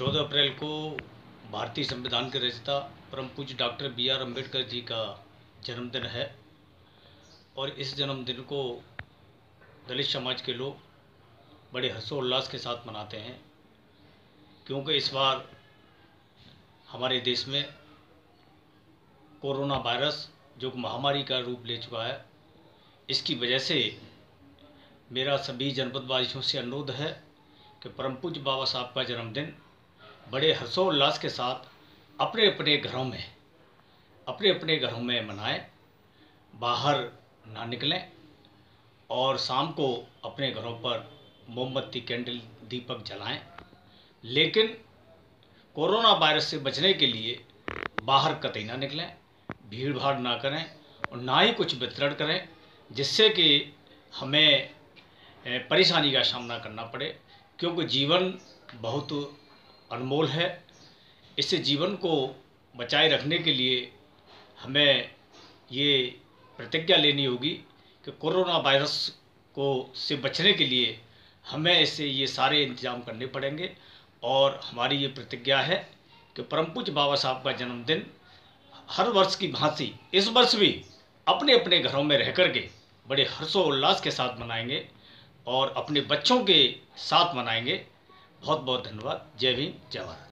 चौदह अप्रैल को भारतीय संविधान के रचयिता परम पूज्य doctor B R Ambedkar ji का जन्मदिन है और इस जन्मदिन को दलित समाज के लोग बड़े हर्षोल्लास के साथ मनाते हैं, क्योंकि इस बार हमारे देश में कोरोना वायरस, जो महामारी का रूप ले चुका है, इसकी वजह से मेरा सभी जनपदवासियों से अनुरोध है कि परम पूज्य बाबा साहब का जन्मदिन बड़े हर्षोल्लास के साथ अपने अपने घरों में अपने अपने घरों में मनाएँ। बाहर ना निकलें और शाम को अपने घरों पर मोमबत्ती, कैंडल, दीपक जलाएँ। लेकिन कोरोना वायरस से बचने के लिए बाहर कतई ना निकलें भीड़ भाड़ ना करें और ना ही कुछ वितरण करें, जिससे कि हमें परेशानी का सामना करना पड़े, क्योंकि जीवन बहुत अनमोल है। इससे जीवन को बचाए रखने के लिए हमें ये प्रतिज्ञा लेनी होगी कि कोरोना वायरस को से बचने के लिए हमें इससे ये सारे इंतज़ाम करने पड़ेंगे और हमारी ये प्रतिज्ञा है कि परम पूज्य बाबा साहब का जन्मदिन हर वर्ष की भांति, इस वर्ष भी अपने अपने घरों में रह कर के बड़े हर्षोल्लास के साथ मनाएँगे और अपने बच्चों के साथ मनाएँगे। बहुत बहुत धन्यवाद। जय भीम जय भारत।